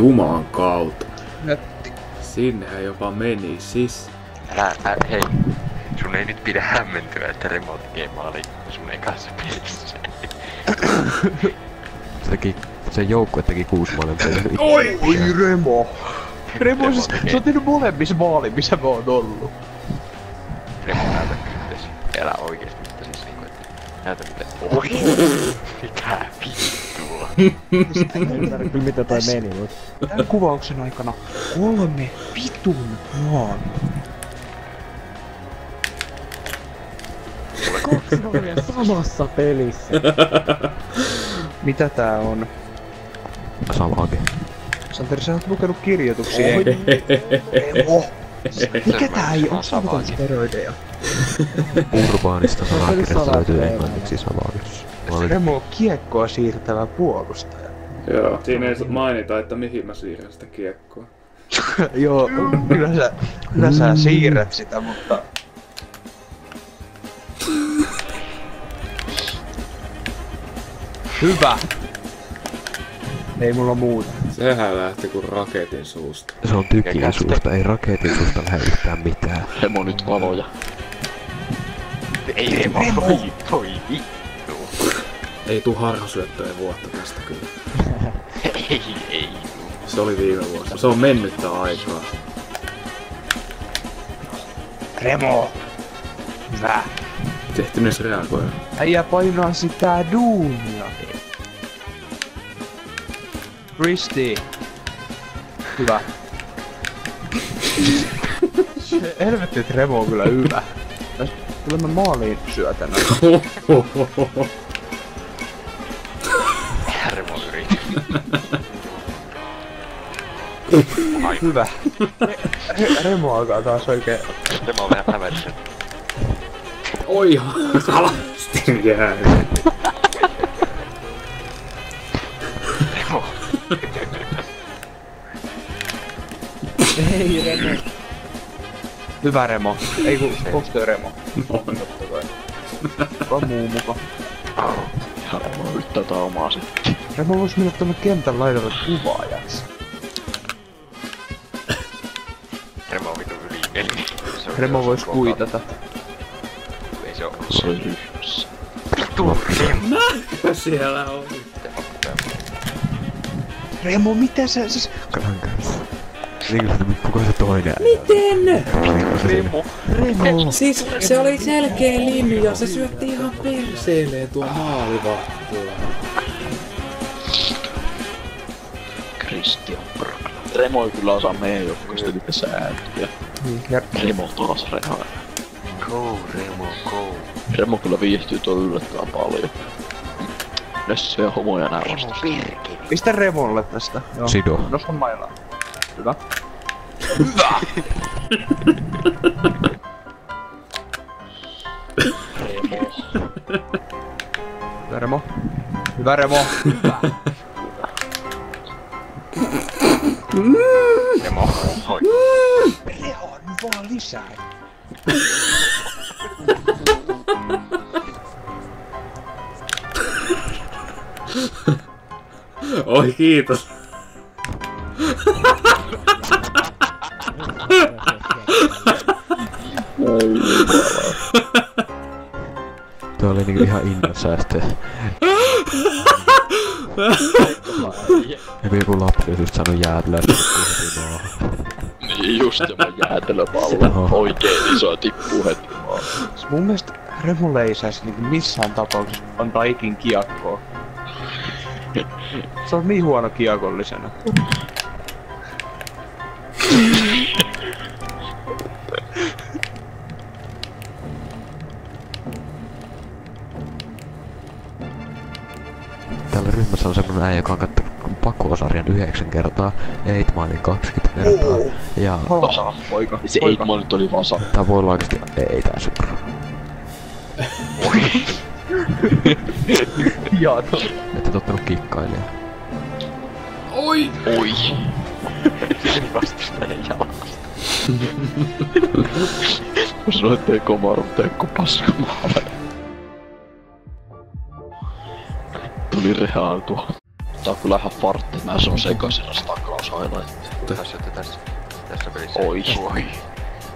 Juman kautta. Nätti. Sinnehän jopa meni sis. Älä, älä, hei. Sun ei nyt pidä hämmentyä, että remote game oli sun ekassa pelissä. Se, teki, se joukkue teki kuusi maalia. Oi, oi Remo. Remo, Remo siis, sä oot tehnyt molemmissa maali, missä mä oon ollut. Remo näytä kyttesi. Älä oikeesti, mutta siis niinku, että näytä mitä. Oi! Mitä vittua? Kyllä mitä toi meni, mut Tän kuvauksen aikana kolme vitun maalia. kaksi samassa pelissä. Mitä tää on? Samaakin. Santeri, sä oot lukenut kirjoituksia. Remo. Mikä tää ei oo? Saavutan steroideja. Urbaanista sanakirjasta löytyy englanniksi samaakin. Mä olin Remo on kiekkoa siirtävä puolustaja. Joo. Siinä ei mainita, että mihin mä siirrän sitä kiekkoa. Joo, kyllä sä, kyllä sä siirrät sitä, mutta... Hyvä! Ei mulla muuta. Sehän lähti kuin raketin suusta. Se on tykin suusta, ei raketin suusta lähde yhtään mitään. Remo nyt valoja. Ei Remo, voi, voi vittu. Ei tuu harhasyöttöjen vuotta tästä kyllä. Ei, ei. Se oli viime vuosi. Se on mennyttä aikaa. Remo! Hyvä! Tehty myös reagoida. Äijä painaa sitä duunia. Risti. Hyvä. Helvetti, että Remo on kyllä hyvä. Kyllä mä maaliin syötän. Ai, Hyvä. Re- Re- Remo alkaa taas oikein. Remo on vähän hämärssä. Oi, kalastin jäänyt. Remo. Ei Remo. Hyvä Remo. Ei kun, onks toi Remo? On. On muu muka. Ja Remo yrittää tätä omaa sitten. Remo vois mennä tuonne kentän laidalle kuvaajaksi. Remo on vitu yli. Eli on Remo vois kuitata. Ei se oo. Se oli ryhmässä. Vittu Remo. Siellä on. Remo, mitä sä... Siis... Kankas. Niin kyllä se, kuka se toinen Miten? Remo. Remo. Siis se oli selkeä linja, se syötti ihan perseelleen tuo maalivahtia. Christian Brock. Remo ei kyllä osaa meidän joukkueesta niitä sääntöjä. Niin, ja Remo taas rehaa. Go Remo, go. Remo kyllä viihtyy tuolla yllättävän paljon. Nessä ja homoja nää vastaan. Pistä Remolle tästä. Joo. Sido. Nosta mailaa. Hyvä. Remo. Hyvä Remo. Hyvä Remo. Hyvä. Remo. Hoi. Remo, nyt vaan lisää. Oi kiitos. Oli ihan innon säästö. Joku joku lapsi olisi just saanut jäätelöä tippuu heti maahan. Niin just tämä jäätelöpallo. Oho. Oikein iso tippuu heti maahan. Siis Mun mielestä Remolle ei saisi niinku missään tapauksessa antaa ikin kiekkoa. Se on niin huono kiekollisena. Joka on kattonut pakosarjan yhdeksän kertaa, Eight Milein 20 kertaa, ja Vasa, poika. Se. Eidman nyt oli vasa. tää voi olla oikeesti ei tää supra. Jaa, to- Että ottanut kikkailijaa. Oi! Oi. Pieni vastustajan jalasta. Mä sanoin, ettei komaru tee kun paska maalle. Tuli rehautua. Tää on kyllä ihan fartti, mä se on sekaisin näistä taklaus highlight. Tässä, tässä, tässä pelissä. Oi. Oi.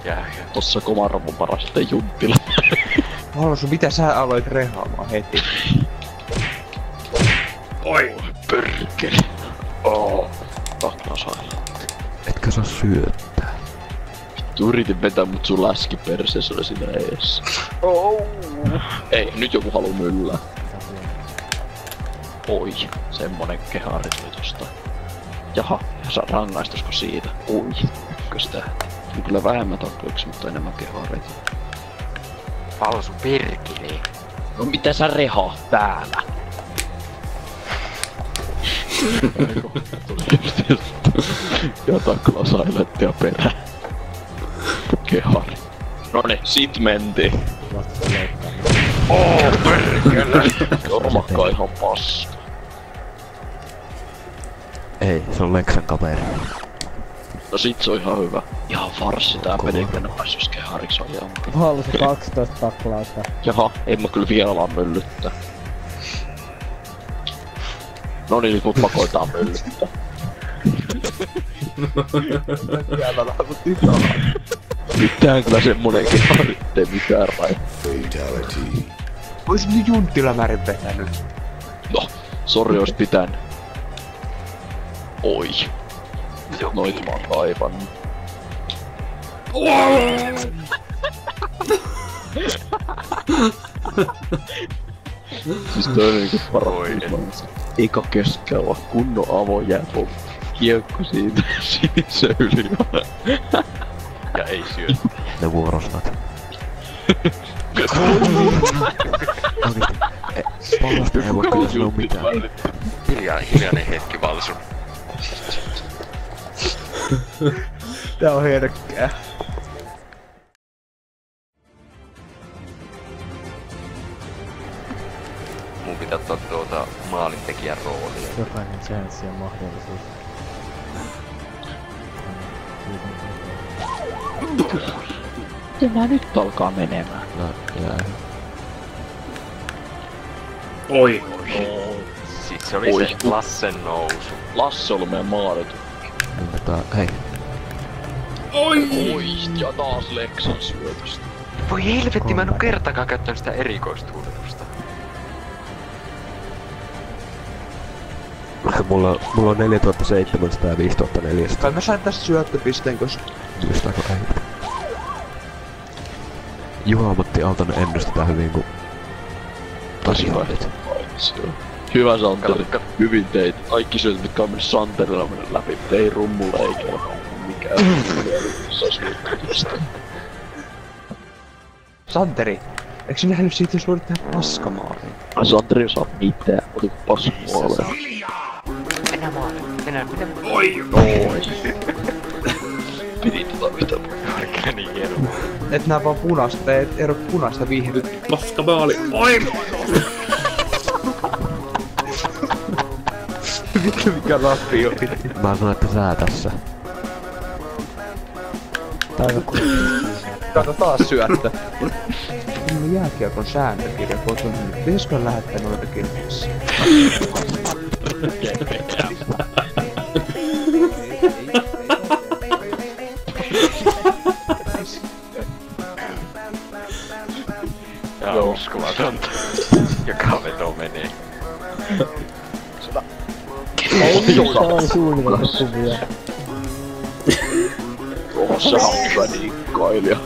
Jää, jää. Tossa komarvon paras sitten Junttila. Valsu, mitä sä aloit rehaamaan heti? Oi, perkele. Oh, taklaus highlight. Etkö saa syöttää? Vittu yritin vetää mut sun läski perseessä oli siinä eessä. Oh. Ei, nyt joku haluu myllää. Oi, semmonen kehari tuli tosta. Jaha, ja saa rangaistusko siitä? Oi, ykköstähti. Kyllä vähemmän taklauksia, mutta enemmän kehareita. Valsu perkele. No mitä sä rehaa täällä? ja taklaa sailettia perään. Kehari. Noni, sit mentiin. Oh, perkele! Jormakka ihan paska. Ei, se on Lexan kaveri. No sit se on ihan hyvä. Ihan farssi tää peli, kun en oo päässyt kehariksi ajamaan. Valsu 12 taklausta. Jaha, en mä kyllä vielä ala myllyttää. No niin, nyt mut pakotetaan myllyttää. Nyt tää on kyllä semmonen kehari, ettei mitään rai. Ois nyt Junttila määrin vetänyt. No, sori ois pitänyt. Oi. Noit mä oon kaivannut. siis toi on niinku paras. Eka keskellä kunnon avojääpä. Kiekko siitä sinisen yli. Ja ei syö. Ne vuorosnat. Pallasta ei voi kyllä sanoa mitään. Hiljaa, hiljainen hetki Valsun. Tää on herkkää. Mun pitää ottaa tuota maalintekijän roolia. Jokainen chanssi on mahdollisuus. Tämä nyt alkaa menemään. No, jää. Oi. Siis se oli Oi. se Lassen nousu. Lasse oli meidän maalitu. Niin, tota, hei. Oi. Oi, ja taas Lexan syötöstä. Voi helvetti, mä en oo kertakaan käyttänyt sitä erikoistuuletusta. Mulla, mulla on 4700 ja 5400. Kai mä sain tästä syöttöpisteen, koska Muistaako ei? Juha-Matti Aaltonen ennustetään hyvin kun... Asioit. Hyvä Santeri, hyvin teit. Kaikki syöt, mitkä on mennyt Santerilla mennyt läpi, mutta ei rummulla ei kelpaa mikään. Santeri, eikö sinä nähnyt siitä, tehdä paskamaaliin? Ai Santeri ei saa mitään, oli paskualle. Mennään maaliin. Mennään, mennään. Oi. Pidin tota yhtä. Niin hieno. Et nää vaan punaista, et ero punaista viihdyt. Paska maali. Oi. Mikä mikä lappi oli? Mä sanon, että sää tässä. Tää on joku Kato taas syöttö. Minun jääkiekon sääntökirja, kun on nyt. Pitäisikö lähettää noita uskomatonta. Joka veto menee. Tää on suunniteltu kuvia. Tuossa on hyvä diikkailija.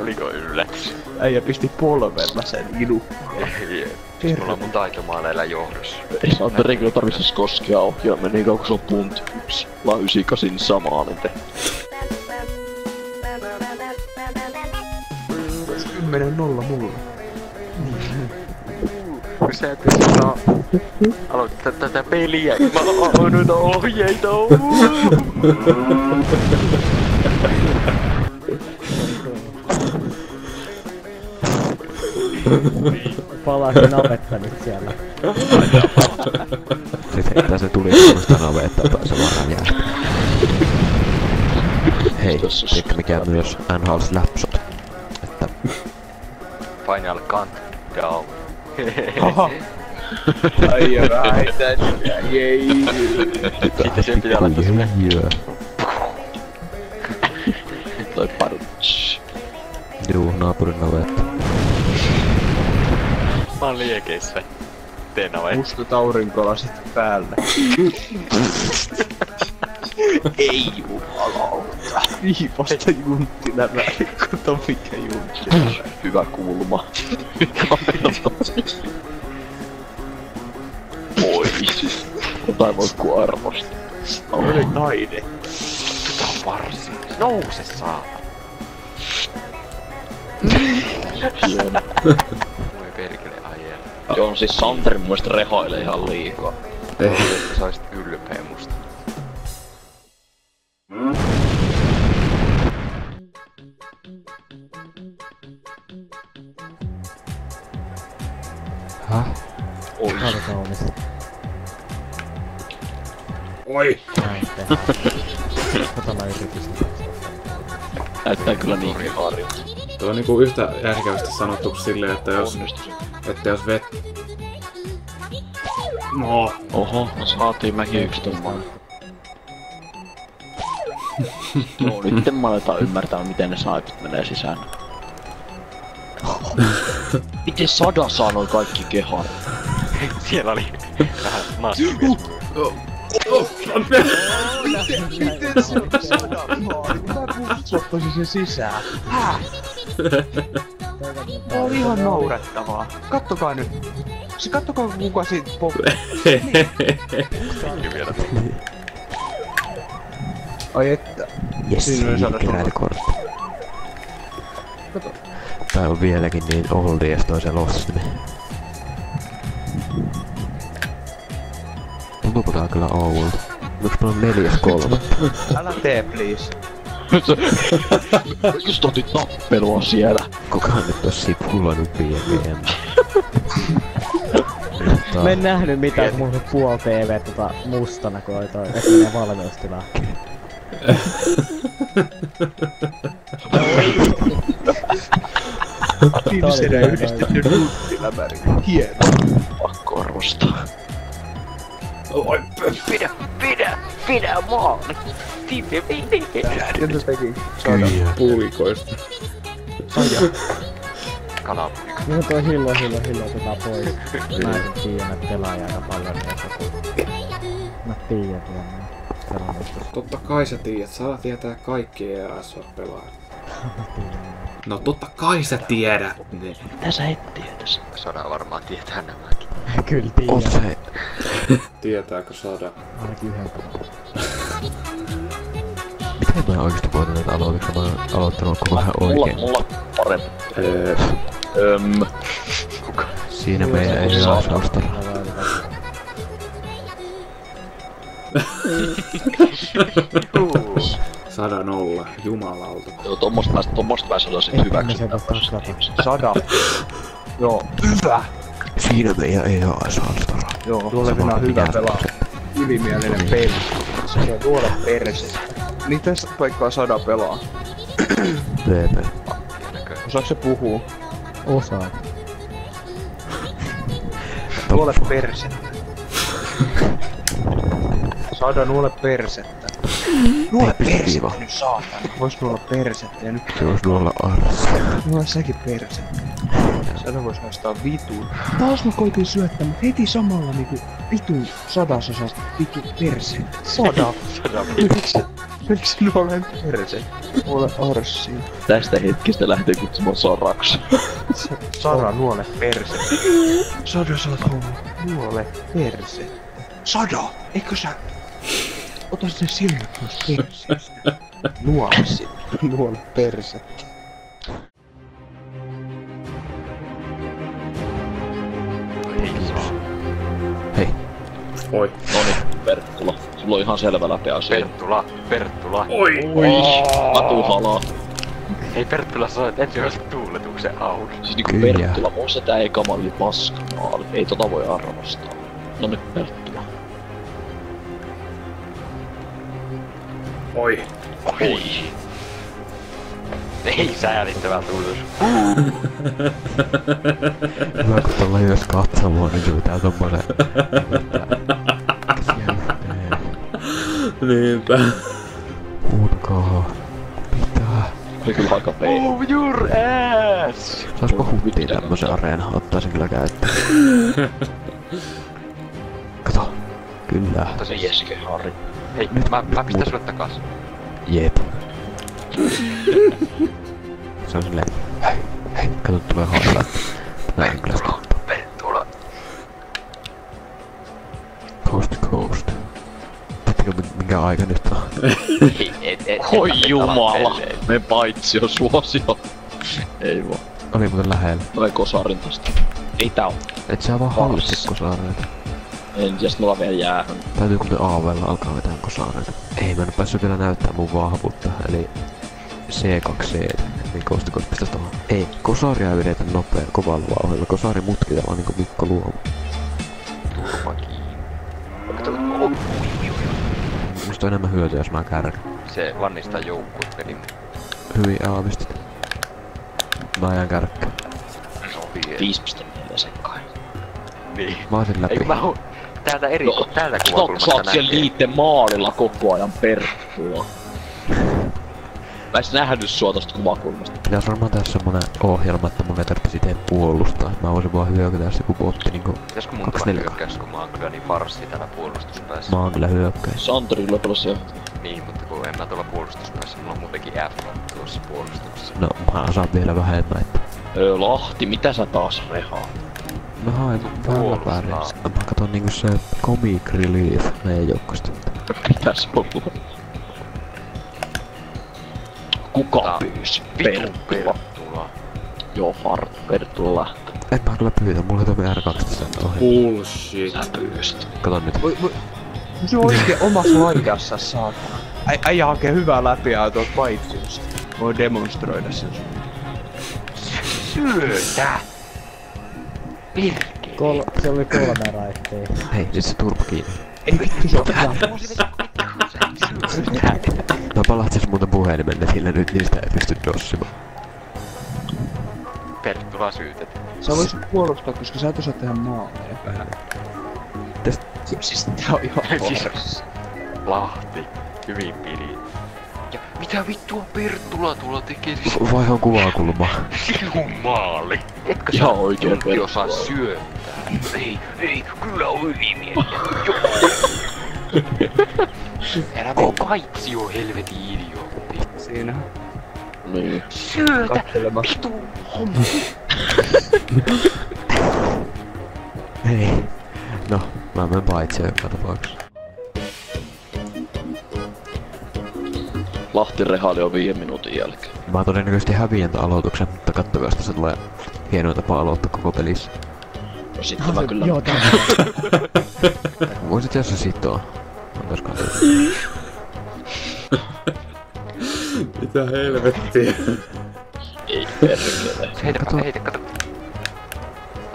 Oliko yllätys? Äijä pisti polvella sen ilu. Siis mulla on mun taitomaaleilla johdossa. Ei Santeri kyllä tarvitsis koskea ohjelmia niin kauan kun se on punti yksi. Mä oon 98 samaa niin te. Kun sä et saa aloittaa tätä peliä, mä oon noita ohjeita. Palaako navetta nyt siellä? Sit heittää se tuli semmoista navettaa tai se vaan jää. Hei, tiedätkö mikä myös NHL Slapshot? Että Final countdown. Ai. Sitten sen pitää laittaa Jyö. Toi paruts. Juu, naapurin navetta. Mä oon liekeissä. Mustat aurinkolasit päällä. Ei jumalauta. Viivasta juntti nämä. Kato mikä juntti. Hyvä kulma. Oi siis. Jotain voi ku arvostaa. Oli nainen. Tää on varsi. Nouse saata. Voi perkele ajella. Joo, siis Santeri mun mielestä rehoilee ihan liikaa. Että sä olisit ylpeä musta. Häh? Oi. Aika kaunis. Oi! Näin tehdään. Kotona yritystä. Näyttää kyllä niin harjo. Tuo on niinku yhtä järkevästi sanottu silleen, että jos, että jos vet... No, Oho, no saatiin mäkin yksi tommonen. No nyt mä aletaan ymmärtää miten ne saipit menee sisään. Miten Sada saa noin kaikki keharit? Siellä oli vähän maskimies. Miten se on sadan maali? Putsottaisin sen sisään. Häh? Tää oli ihan naurettavaa. Kattokaa nyt. Se kattokaa kuka siitä pop- Kyllä vielä. Ai että. Jes, Siinä oli Tää on vieläkin niin oldies toi se lossimi. Tuntuuko tää kyllä Oululta? Onks mulla neljäs kolme? Älä tee please. Just otit tappelua siellä. Kukaan nyt tossa pullannut BMM. Mutta Mä en nähnyt mitään, kun mulla oli puoli TV tota mustana, kun oli toi vetäinen valmiustila. Aktiivisena yhdistetty nuuttilämäri. Hieno. Pakko arvostaa. oi, Pidä, pidä, pidä maali. Tiivi, tiivi. Entä teki? Saada. puulikoista. Kanapyykkä. Niin toi hillo, hillo, hillo otetaan pois. Mä en tiedä näitä pelaajia aika paljon, että Mä tiedän tuonne. Pelaamista. Totta kai sä tiedät, sä tietää kaikki EAS pelaajat. No totta kai sä tiedät ne. Mitä sä et tietäisi? Soda varmaan tietää nämäkin. Kyllä se... Tietääkö Sada? Ainakin yhden. Miten mä oikeesti voitin näitä aloituksia? Mä oon aloittanut koko vähän Mulla, oikein. mulla parempi. Öö, Öm. Siinä meidän ei Saa- ole saustara. Mä Sada nolla, jumalauta. Joo, tommosta tommosta mä sanoisin Ei hyväksyä. tämmösen voi kaklata. Sada. Joo, hyvä. Siinä meidän ei ole saustara. Joo, tulevina on hyvä pelaa. Ylimielinen peli. Se on tuoda perse. Niin tässä paikkaa Sada pelaa. VP. Osaako se puhuu? Osaa. Nuole persettä. Sada nuole persettä. Nuole persettä nyt saatana. Vois nuolla persettä ja nyt Se vois nuolla arsa. nuole säkin persettä. Sada vois haistaa vitun. Taas mä koitin syöttää, mut heti samalla niinku vitun sadasosasta vitu persettä. Sada. Miksi Miksi nuole perse? Nuole arssiin. Tästä hetkestä lähtee kutsumaan soraksi. Sada nuole perse. Sada sä oot homo. Nuole perse. Sada! Eikö sä... Ota sen silmät pois perseestä. Nuole sinne. Nuole perse. Ei saa. Hei. Oi. Noni, Perttula. Sulla on ihan selvä läpi asia. Perttula, Perttula. Oi! Katu halaa. Ei Perttula sano, että ensimmäisen tuuletuksen auki. Siis niinku. Perttula, on se tää eka malli paskamaali. Ei tota voi arvostaa. No nyt Perttula. Oi. Oi. Ei säälittävää tullut. Hyvä kun tuolla jos katsomaan, niin se pitää tommosen... Niinpä. Huutokaa. Mitä? Oli kyllä aika p. Move your ass! Saisiko huttiin tämmösen areena? Ottaisin kyllä käyttöön. Kato. Kyllä. Se Jeske Harri. Hei, mä, mä pistän sulle takas. Jep. Se on silleen, hei, hei, kato tulee haastaa. Näin kyllä sitä. Tulla. Coast to coast. Tiedättekö mi- minkä aika nyt on? Ei, et, et, Oi et- et- jumala. Me paitsi on suosio. Ei vaan. Oli muuten lähellä. Tulee kosarin tosta. Ei tää oo. Et sä vaan hallitse kosaareita. En tiedä, mulla vielä jäähyn. Täytyy muuten aavella alkaa vetää kosaareita. Ei mä en päässyt vielä näyttää mun vahvuutta, eli C2C, eli coast to coast pistäis tohon. Ei, kosaaria ei vedetä nopea kovalla vauhdilla, kosaari mutkitellaan niinku Mikko Luomu. Turpa kiinni. Musta on enemmän hyötyä, jos mä kärkän. Se lannistaa joukkuet peli. Hyvin aavistit. Mä ajan kärkkä. Ohi. 5,4 sekkaan. Niin. Mä oon sen läpi. Eikö mä. Täältä eri... No, täältä Sä kuvakulmasta oot siellä näkee. liitteen maalilla koko ajan perttua. Mä en nähnyt sua tosta kuvakulmasta. Pitäis varmaan tehdä semmonen ohjelma, että mun ei tarvitsisi itse puolustaa. Mä voisin vaan hyökätä jos joku botti niinku... Pitäisikö mun neljä. hyökkäys, kun mä oon kyllä niin farssi täällä puolustuspäässä. Mä oon kyllä hyökkäis. Santorilla tuossa johtaa. Niin, mutta kun en mä tuolla puolustuspäässä, mulla on muutenkin F tuossa puolustuksessa. No, mä osaan vielä vähemmän, että... Öö, Lahti, mitä sä taas rehaa? Mä haen vähän puolustaa. väärin. Mä katon niinku se comic relief meidän joukkosta. Mitäs olla? Kuka Tää- pyysi? Perttula. Joo, Far, Perttula lähtee. En mä kyllä pyytä, mulla ei toimi R12 ohi. Bullshit. Sä pyysit. Kato nyt. Voi, voi. Se on oikein omassa oikeassa saatana. Äi, äijä hakee hyvää läpiä tuolta paitsiosta. Voi demonstroida sen sun. Syötä! Pirke! Kol se oli kolme raittia. Hei, sit se turpa kiinni. Ei vittu se on Mä palahtsis muuten puhelimen netillä nyt, niin sitä ei pysty dossimaan. Perttula syytet. Sä voisit puolustaa, koska sä et osaa tehdä maaleja vähän. Tästä- Siis tää on ihan Siis Lahti. Hyvin pidi. Mitä vittua Perttula tuolla tekee? Siis Vaihan kuvakulmaa. sinun maali. Etkö Ihan sä oikein Perttula. osaa syöttää? Ei, ei, kyllä on ylimielinen. Älä mene paitsi jo helvetin idiootti. Siinä. Niin. Syötä! Vitu homma! Hei. No, mä menen paitsi joka tapauksessa. Lahti rehaali on viiden minuutin jälkeen. Mä todennäköisesti häviän tän aloituksen, mutta kattokaa, se tulee hienoa tapa aloittaa koko pelissä. No sitten mä kyllä... Joo, tää Voisit jos se sitoo. Otaisikohan tuota? Mitä helvettiä. Ei perkele. Heitä, Kato. heitä, kato.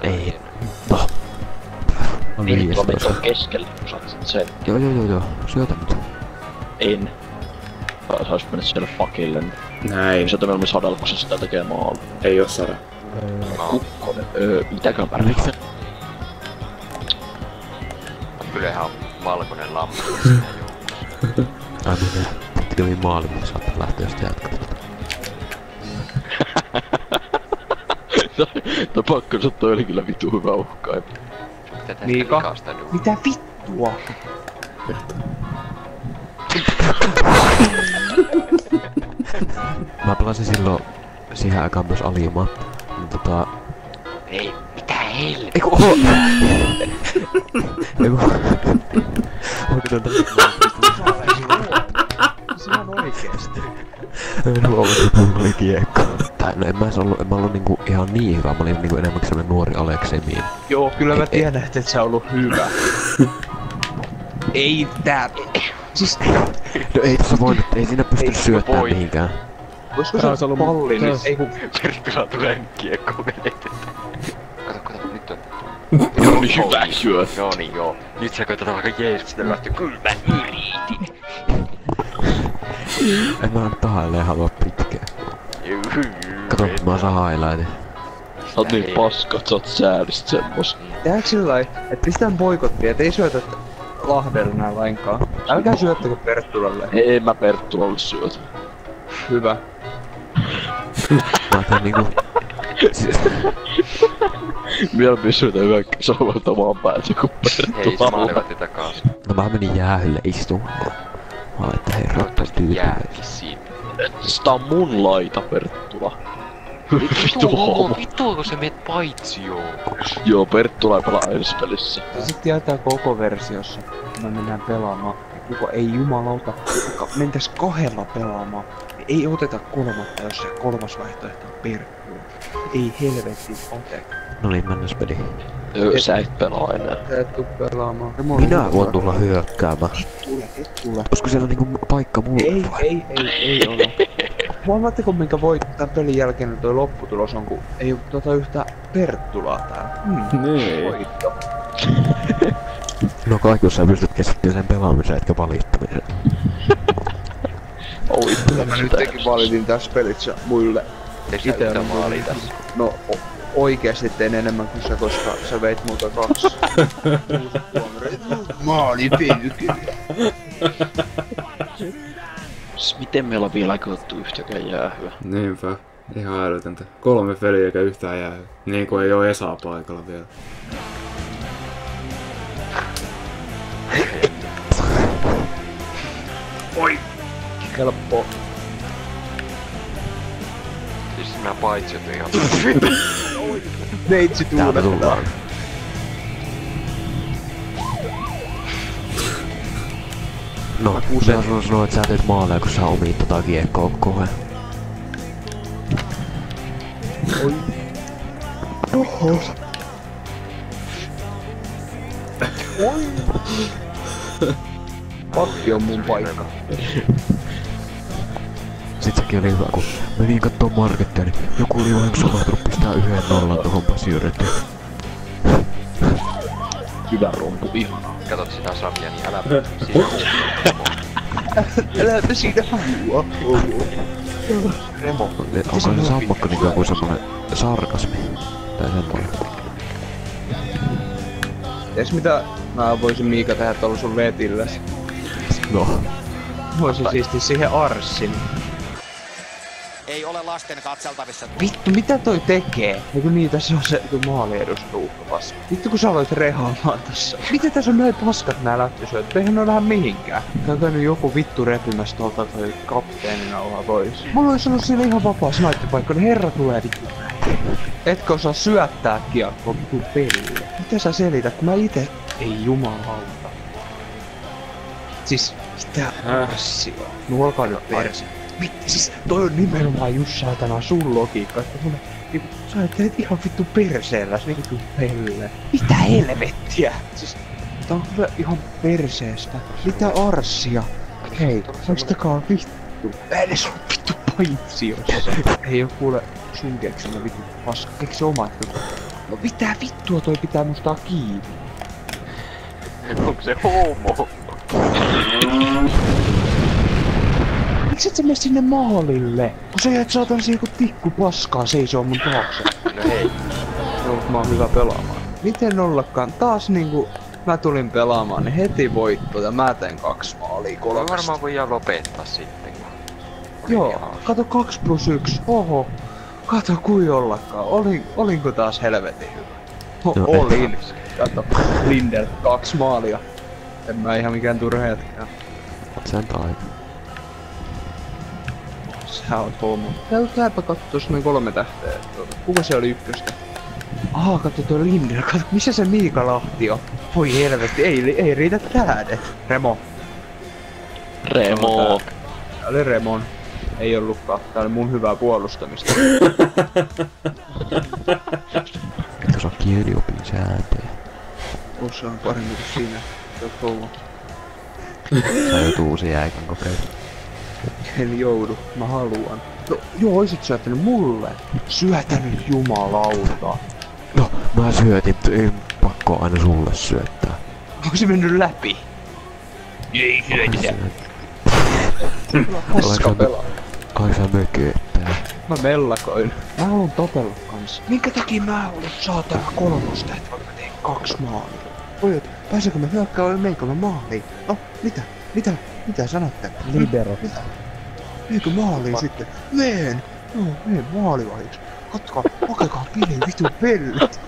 Ei. No. On Niin, keskelle, kun sä oot sen. Joo joo joo joo. Syötä nyt. En. Sä ois mennyt siellä pakille. Niin Näin. sieltä me olemme sadalkossa sitä tekee maali. Ei oo sada. No, Kukkonen. Öö, mitäkään mä miksi sä... kyllä ihan valkoinen lampu. Ai minä. Sitten kävin maali, mutta saattaa lähteä jos jatkaa. No pakko sanoa, toi oli kyllä vitu hyvä tästä Miika? Mitä vittua? Mä pelasin silloin siihen aikaan myös alimaa. Niin tota... Ei, mitä helvettiä? Eiku oho! Eiku... Onko tätä... Se on oikeesti. En huomannut, että mulla oli kiekko. Tai no en mä ollut, en mä ollut niinku ihan niin hyvä, mä olin niinku enemmänkin semmonen nuori Aleksemiin. Joo, kyllä mä Ei, tiedän, että et sä ollut hyvä. Ei tää... Siis, No ei tässä voinut, ei siinä pysty syöttämään voi. mihinkään. voisiko Tää se olisi ollut- palli nyt? Ei kun... Perttula tulee kiekko menetetään. Kato, kato, nyt on. Joo, niin hyvä syö. Joo niin joo. Nyt sä koetat vaikka Jeesuksen lähti. Kyllä mä yritin. En mä tahalleen halua pitkää. Juu. Kato, mä saan highlightin. Sä oot niin paska, että sä oot säälistä semmos. Tehdäänkö sillä lailla, että pistetään boikottia, et ei syötä Lahdella nää lainkaan. Älkää syöttäkö Perttulalle. Ei mä Perttulalle syötä. Hyvä. Mä teen niinku... Siis, syötä yhden samalta vaan päätä kuin Hei, Perttulalle. maalivahti takas. no mä menin jäähylle istumaan. Mä olin, että herra, Toivottavasti jääkin sinne. Sitä on mun laita, Perttula. Vittu Vittu, kun sä meet paitsi joo. Joo, Perttula ei pelaa ensi pelissä. Sitten jaetaan koko versiossa. Me mennään pelaamaan. Kuka ei jumalauta, kuka mentäis kahdella pelaamaan. Ei oteta kolmatta, jos se kolmas vaihtoehto on Perttula. Ei helvetti ote. No niin, mennäs peli. Öö, sä et pelaa enää. Sä et tuu pelaamaan. Minä voin tulla hyökkäämään. Tule, et tule. Olisiko siellä niinku paikka mulle Ei, vai? ei, ei, ei ole. Huomaatteko minkä voit tämän pelin jälkeen toi lopputulos on, kun ei oo tota yhtä Perttulaa täällä. Hmm. Niin. Voitto. No kaikki, jos sä pystyt keskittymään sen pelaamiseen, etkä valittamiseen. Oi, Kyllä mä nyt tekin valitin tässä pelissä muille. Teekö sä yhtä on maalia tässä? No o- oikeesti tein enemmän kuin sä, koska sä veit multa kaksi. Maali pyykyä. S- Miten meillä on vielä koottu yhtäkään jäähyä? Niinpä. Ihan älytöntä. Kolme peliä eikä yhtään jää. Niin kuin ei oo Esa paikalla vielä. Helppo. Siis nämä paitsi on ihan... Neitsi Täältä tullaan. No, mä sanoin sanoa, että sä teet maaleja, kun sä omiit tota kiekkoa koko ajan. Pakki on mun paikka. Sit sekin oli hyvä, kun menin kattoo markettia, niin joku oli vain somatunut pistää yhden nollan tohon pasioireteen. Hyvä rompu, ihanaa. Katot sitä Samia, niin älä siinä Älä siinä halua. Remo. Onko se sammakko niinku joku semmonen sarkasmi? Tai semmonen. Ties mitä mä voisin Miika tehdä tuolla sun vetilläs? No, Voisin siisti siihen arssin. Lasten katseltavissa. Vittu, mitä toi tekee? Eiku niin, tässä on se joku maali edustuupas. Vittu kun sä aloit rehaamaan tossa. Miten tässä on näin paskat nää lähtösyöt? Eihän ne ole lähde mihinkään. Tää on käynyt joku vittu repimässä tuolta toi kapteenina olla pois. Mulla olisi ollut siellä ihan vapaa snaippipaikka, niin herra tulee vittu näin. Etkö osaa syöttää kiekkoa vittu pelille? Mitä sä selität, kun mä ite... Ei jumalauta. Siis, mitä arssia? No olkaa nyt perse. Vittu, siis toi on nimenomaan just saatana sun logiikka, että mulle niinku, sä teet ihan vittu perseellä, se vittu pelle. Mitä helvettiä? Siis, tää on kyllä ihan perseestä. Mitä arssia? Hei, haistakaa vittu. Mä edes on vittu paitsiossa. Ei oo kuule sun keksimä vittu paska, keksi omat vittu. No mitä vittua toi pitää mustaa kiinni? Onko se homo? Miksi et sä mene sinne maalille? Kun sä jäät saatan siihen kun tikku paskaa seisoo mun taakse. No hei. Joo, mä oon hyvä pelaamaan. Miten ollakaan? Taas niinku mä tulin pelaamaan, niin heti voitto ja mä teen kaksi maalia No kolmesta. varmaan voidaan lopettaa sitten. kun Joo, ihan- kato 2 plus 1. Oho. Kato kui ollakaan. Olin, olinko taas helvetin hyvä? Ho, No, olin. Kato, Linder, kaksi maalia. En mä ihan mikään turha jätkää. sen taito. Sä oot homo. Käykääpä katsoa noin kolme tähteä. Kuka se oli ykköstä? Aha, katso tuo Linder. Kato, missä se Miika Lahti on? Voi helvetti, ei, ei riitä tähdet. Remo. Remo. Tää oli Remon. Ei ollutkaan. Tää oli mun hyvää puolustamista. Etkö saa kieliopin sääntöjä? Osaan paremmin kuin sinä. Se on kova. Sä joutuu uusi jäikän kokeilla. En joudu, mä haluan. No joo, oisit syöttänyt mulle. Syötänyt jumalauta. No, mä syötin, ei pakko aina sulle syöttää. Onko se mennyt läpi? Ei syötä. Paska pelaa. Ai sä mököttää. Mä mellakoin. Mä haluun totella kans. Minkä takia mä haluun saatana kolmosta, että vaikka mä teen kaksi maalia? Oi, pääseekö mä hyökkäämään meikö mä maaliin? No, mitä? Mitä? Mitä sanotte? Libero. Eikö maaliin sitten? Meen! Joo, meen maalivahiksi. Katsokaa, hakekaa pili vitu pellet.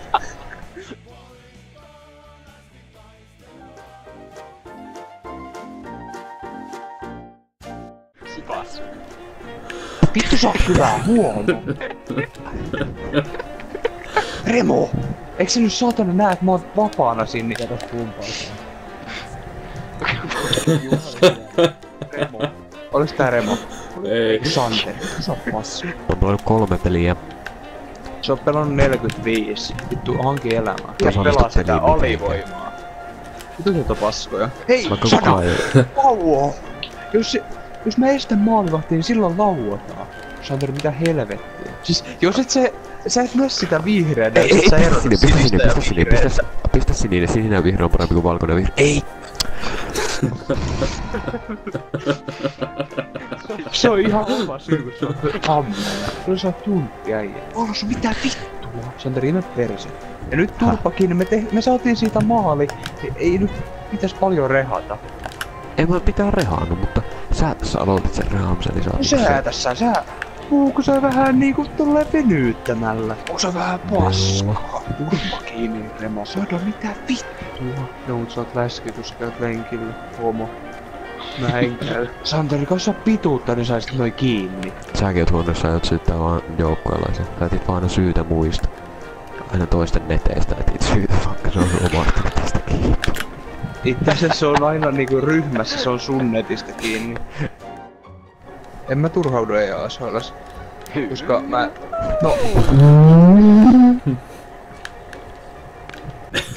Vittu sä oot kyllä huono. Remo! Eikö sä nyt saatana näe, että mä oon vapaana sinne? Kato kumpaa. Olis tää Remo? Ei. Sander. Se on passi. On pelannut kolme peliä. Se on pelannut 45. Vittu, hanki elämää. Ja pelaa sitä alivoimaa. Vittu sieltä on paskoja. Hei, ei... Lauo! Jos, se, jos mä estän maalivahtia, niin silloin lauotaan. Sander, mitä helvettiä? Siis, jos et sä, sä et näe sitä vihreää, Ei, jos ei, sä pistä erota sinne, pistä sinistä sinne, ja pistä vihreää. pistä, pistä sininen, sininen ja vihreä on parempi kuin valkoinen ja vihreä. Ei! Se on ihan oma syy, kun se on. No sä oot tuntti äijä. Onko sun mitään vittua? Perse. Ja nyt turpakin, me, te, me saatiin siitä maali. Ei, ei nyt pitäis paljon rehata. Ei mä mitään rehaannut, mutta sä tässä aloitit sen rehaamisen, niin sä oot No sä tässä, sä... Puhuuko sä vähän niinku tolleen venyyttämällä? Onko sä vähän paskaa? Turpa kiinni, Remo. Saada mitä vittua? No mut sä oot läski, kun sä käyt lenkillä, homo. Mä en käy. Santeri, jos sä pituutta, niin saisit noin kiinni. Säkin oot huono, jos sä aiot syyttää vaan joukkueelaisia. Sä etit vaan aina syytä muista. Aina toisten neteistä etit syytä, vaikka se on omasta tästä kiinni. Itse asiassa se on aina niinku ryhmässä, se on sun netistä kiinni. En mä turhaudu EAS alas. Koska mä... No...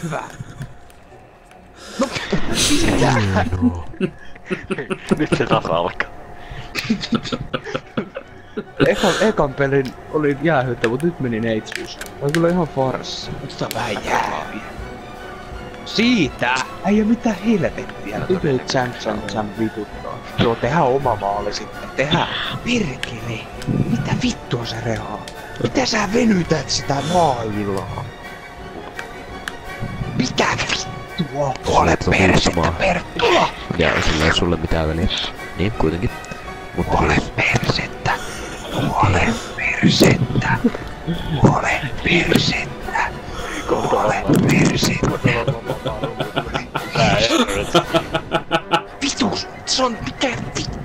Hyvä. Nyt se taas alkaa. Ekan, ekan pelin oli jäähyttä, mut nyt meni neitsyys. Tää on kyllä ihan farssi. Nyt on vähän jäähyä. Siitä! Ei oo mitään helvettiä. Nyt ei Chan Chan Chan vituttaa. Joo, tehdään oma maali sitten. Tehdään. Perkele! Mitä vittua sä rehaa? Mitä sä venytät sitä mailaa? Mitä vittua? Ole Se on persettä. Perttula! Ja sillä ei sulle mitään väliä. Niin, kuitenkin. Mutta Ole siis, persettä! Ole persettä! Ole persettä! Ole persettä! Vitus! Se on mikä vittu?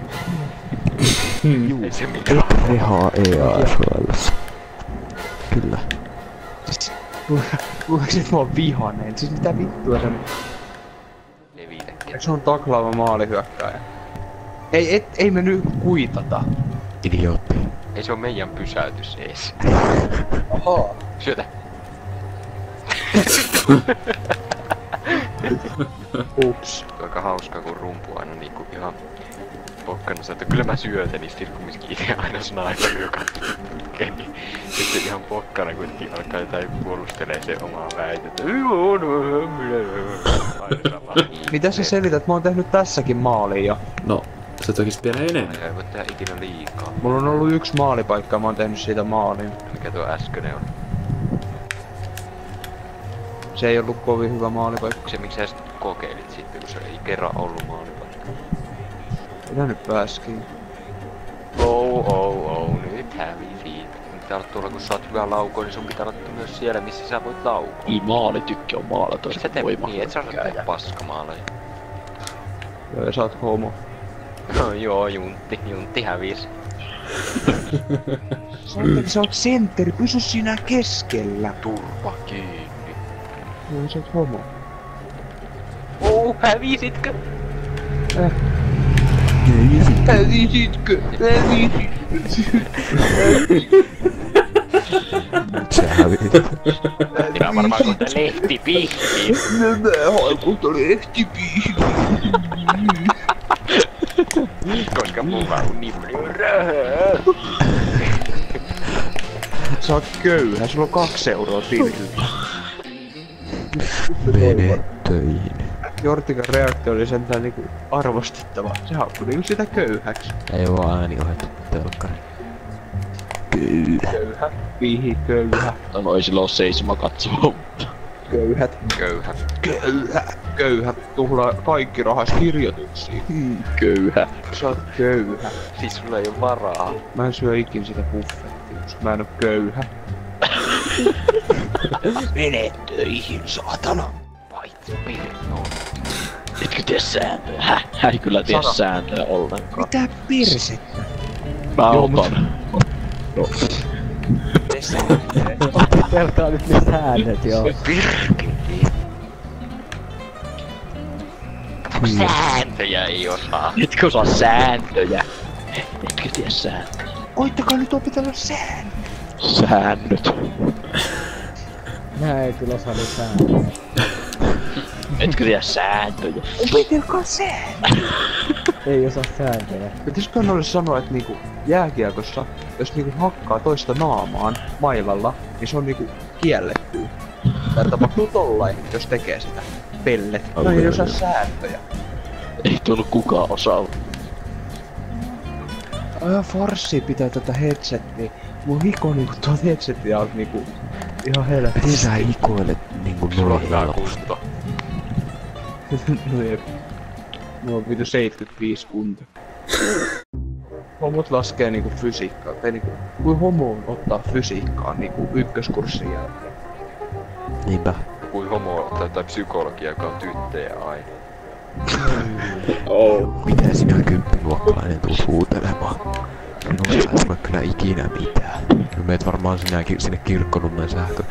Ei se mitään. rehaa EASHLssä. Kyllä. Nyt mä oon vihanen? Siis mitä vittua se... Levitäkin. Se on taklaava maalihyökkääjä. Ei, et, ei me nyt kuitata. Idiootti. Ei se on meidän pysäytys ees. Oho. Syötä. Ups. Aika hauska kun rumpu aina niinku ihan pokkana että kyllä mä syötän, niin sitten kumminkin itse aina sniperi, joka niin sitten ihan pokkana kuitenkin alkaa jotain puolustelee se omaa väitettä. Joo, no. Mitä sä selität? Mä oon tehnyt tässäkin maaliin jo. No, se tekis vielä enemmän. Ai, ei voi tehdä ikinä liikaa. Mulla on ollut yksi maalipaikka mä oon tehnyt siitä maalin. Mikä tuo äskeinen on? Se ei ollut kovin hyvä maalipaikka. Se miksi sä sit kokeilit sitten, kun se ei kerran ollut maalipaikka. Mitä nyt pääskin? Oh, oh, oh, nyt hävisit. Pitää olla tuolla, kun sä oot hyvä lauko, niin sun pitää olla myös siellä, missä sä voit laukoa. Ei maalitykki on maalata sä teet niin, et sä osaa tehdä paskamaaleja. Joo, ja sä oot homo. No joo, Juntti, Juntti hävis. Santeri, sä oot sentteri, pysy sinä keskellä. Turpa kiinni. Joo, sä oot homo. Oh, hävisitkö? Hävisitkö? Hävisitkö? Nyt sä hävit. Minä varmaan kun tää lehti pihti. Nämä haikut oli ehti Koska mulla on niin paljon rahaa. Sä oot köyhä, sulla on kaksi euroa tilillä. Mene töihin. Jortikan reaktio oli sentään niinku arvostettava. Se haukkui niinku sitä köyhäksi. Ei oo ääni ohettu telkkari. Köyhä. Köyhä. Vihi, köyhä. No ei silloin seisoma katsoa. Köyhät. Köyhä. Köyhä. Köyhä. Tuhlaa kaikki rahas kirjoituksiin. Hmm, Köyhä. Sä oot köyhä. Siis sulla ei oo varaa. Mä en syö ikin sitä buffettia, koska mä en oo köyhä. Mene töihin, saatana. Etkö tiedä sääntöjä? Häh? Hän ei kyllä tiedä Sano. sääntöjä ollenkaan. Mitä persettä? Mä Joo, otan. Kertaa nyt ne säännöt, joo. Sääntöjä ei osaa. Etkö osaa sääntöjä? Etkö tiedä sääntöjä? Koittakaa nyt opetella sään. Säännöt. Mä ei kyllä osaa niitä sääntöjä. Etkö tiedä sääntöjä? Opetelkaa sään. Ei osaa sääntöjä. Pitäisikö noille sanoa, että niinku jääkiekossa, jos niinku hakkaa toista naamaan mailalla, niin se on niinku kielletty. Tää tapahtuu tollain, jos tekee sitä. Pellet. Tai ei osaa sääntöjä. Ei tullut kukaan osaa. Aja farssi pitää tätä headsettiä. Mun hiko niinku tuolta headsettiä on niinku ihan helvetti. Miten sä ikoilet niinku Sulla on noin hyvä helposti? No jep. Mulla on vitu 75 kunta. Homot laskee niinku fysiikkaa. Tai niinku, kuin homo on ottaa fysiikkaa niinku ykköskurssin jälkeen. Niinpä. Kuin homo tai, tai psykologia, joka on tyttöjä aina. Miten sinä kymppiluokkalainen tuut huutelemaan? Minusta sä et sano kyllä ikinä mitään. Meet varmaan sinäkin sinne kirkkonummen sähkö.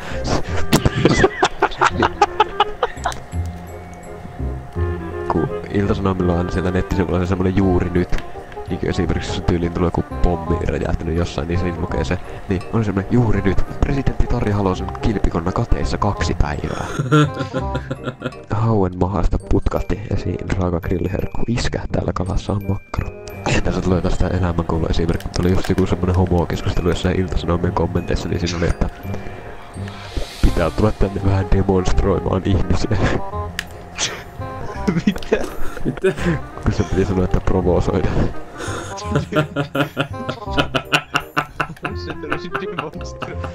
Ilta-Sanomilla on aina siellä nettisivuilla se semmonen juuri nyt. Niin kuin esimerkiksi jos tyyliin tulee joku pommi räjähtänyt jossain, niin siinä lukee se. Niin on semmonen juuri nyt. Presidentti Tarja Halosen kilpikonna kateissa kaksi päivää. Hauen mahasta putkahti esiin raaka grilliherkku. Iskä, täällä kalassa on makkara. Tässä tulee tästä elämänkoulu esimerkki. Tuli just joku semmonen homo-keskustelu jossain iltasanomien kommenteissa, niin siinä oli, että pitää tulla tänne vähän demonstroimaan ihmisiä. Mitä? Kun se piti sanoa, että provosoida. Se tulisi demonstroida.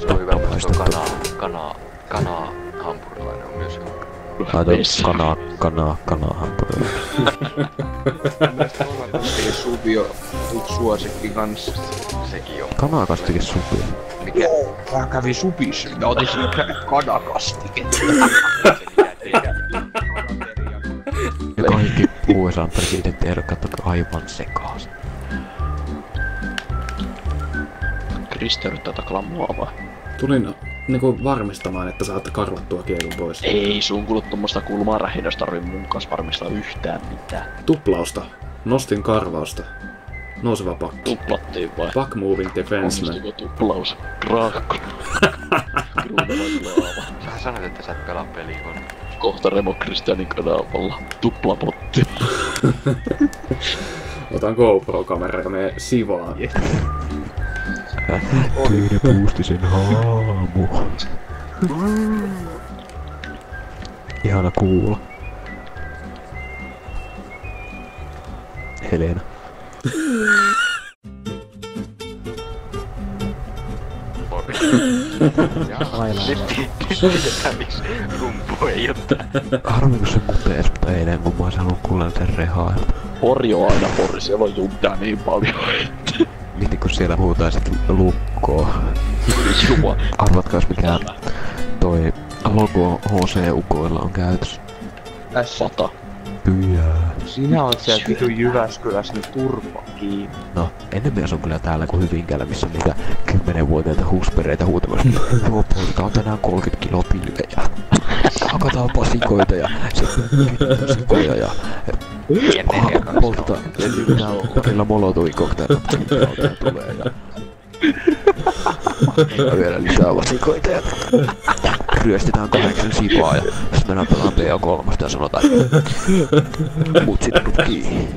Se on hyvä, on kanaa, kanaa, kanaa, hampurilainen on myös hyvä. Laita kanaa, kanaa, kanaa Suvi on yksi suosikki kanssa. Sekin on. Kanaa kastikin supia. Mikä? Mä kävin supissa, mä otin siitä kanakastiketta. Ja kaikki USA presidenttiehdokkaat on aivan sekaisin. Krista yrittää taklaa mua vai? Tulin niinku varmistamaan, että saatte karvattua kielun pois. Ei sun kuulu tommoista kulmaa rähinöstä tarvii mun kanssa varmistaa yhtään mitään. Tuplausta. Nostin karvausta. Nouseva pakki. Tuplattiin vai? Back moving defenseman. Onnistuiko tuplaus? Draakko. Sä sanoit, että sä et pelaa peliä, kun Kohta Remo Kristianin kanavalla. Tuplapotti. Otan GoPro-kameraa ja me sivaan. Kyllä puustisen haamu. Ihana kuulla. Helena. Aina. Tiedetään miksi rumpu ei oo tää. Harmi kun se kupees, mutta eilen kun mä halunnut kuulla sen rehaa. Porjo aina pori, siellä on juntaa niin paljon. Mietin kun siellä huutaa sit lukkoa. Jumala. Arvatkaas mikä toi logo HC-ukoilla on käytössä. Tässä. Sata. Pyjää. Sinä oot siellä vitu Jyväskylässä, niin turpa kiinni. No, enemmän asun kyllä täällä kuin Hyvinkäällä, missä on niitä 10-vuotiaita huspereita huutamassa. Joo, poltetaan tänään 30 kiloa pilvejä. Hakataan pasikoita ja sitten sikoja ja ha- poltetaan kokeilla molotuvin kokteilla. tulee ja... ja vielä lisää vasikoita ja ryöstetään kahdeksan sipaa ja sitten mennään pelaan PO3 ja sanotaan, että mutsit nukkii.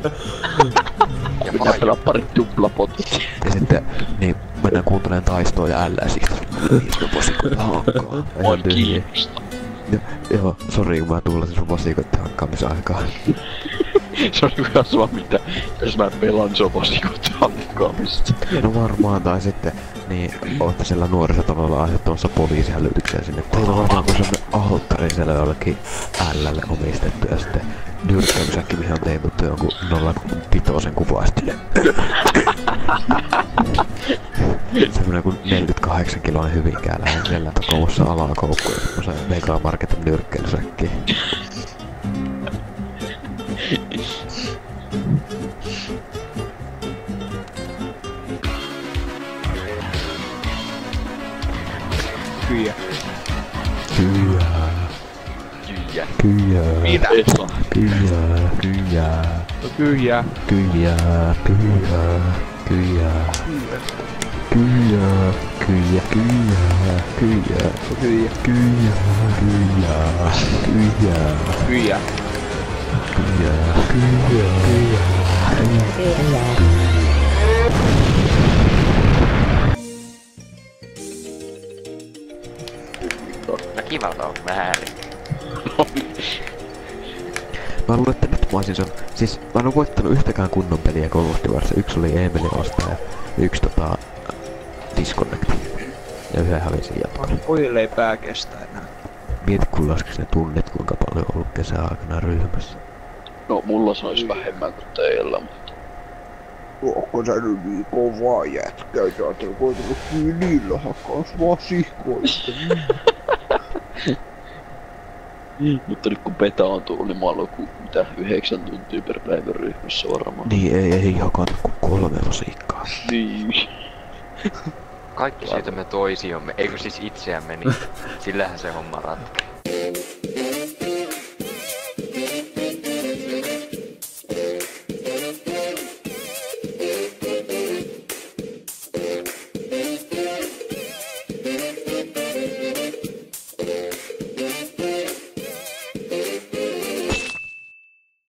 Ja pelaa pari tuplapotit. Ja sitten niin mennään kuuntelemaan taistoa ja siksi. Niistä vasikoita hakkaa. Moi kiinnosta. Ja- Joo, sori kun mä tuulasin sun vasikoiden hakkaamisaikaa. Se on niinku ihan sama mitä, jos mä pelaan, vaan niinku tankkaamista. No varmaan, tai sitten, niin ootte siellä nuorisotalolla asettamassa poliisihälytyksiä sinne. Teillä on varmaan kun semmonen alttari siellä jollekin Llle omistettu ja sitten nyrkkeilysäkki, mihin on teiputtu jonkun 05 kuvaistille. Semmonen kuin 48 kiloinen hyvinkääläinen siellä takomassa alakoukku ja semmosen Mega Marketin nyrkkeilysäkki. Kyllä. Kyllä, kyllä, Mitä? Kyllä, kyllä. No kyllä. Kyllä, kyllä, kyllä. Kyllä, kyllä, kyllä, kyllä, No kyllä. kyllä, kyllä, kyllä, Kyllä. kyllä, kyllä, Väkivalta on väärin. Mä luulen, että nyt mä olisin sen... Siis mä en oo voittanut yhtäkään kunnon peliä Call of Dutyssä. Yksi oli Emeli vastaan ja yksi tota... Disconnect. Ja yhden hävisin jatkon. Pojille ei pää kestä enää. Mieti kun laskis ne tunnit, kuinka paljon on ollut kesäaikana ryhmässä. No, mulla sais vähemmän kuin teillä, mutta... Onko sä nyt niin kovaa jätkää? Sä oot koetellut kylillä hakkaus vasikoista. Mutta nyt kun beta on tullut, niin mä oon ollut ku- mitä, yhdeksän tuntia per päivä ryhmässä varmaan. Niin ei, ei hakata kuin kolme vasikkaa. Niin. Kaikki syytämme toisiomme, eikö siis itseämme, niin sillähän se homma ratkee.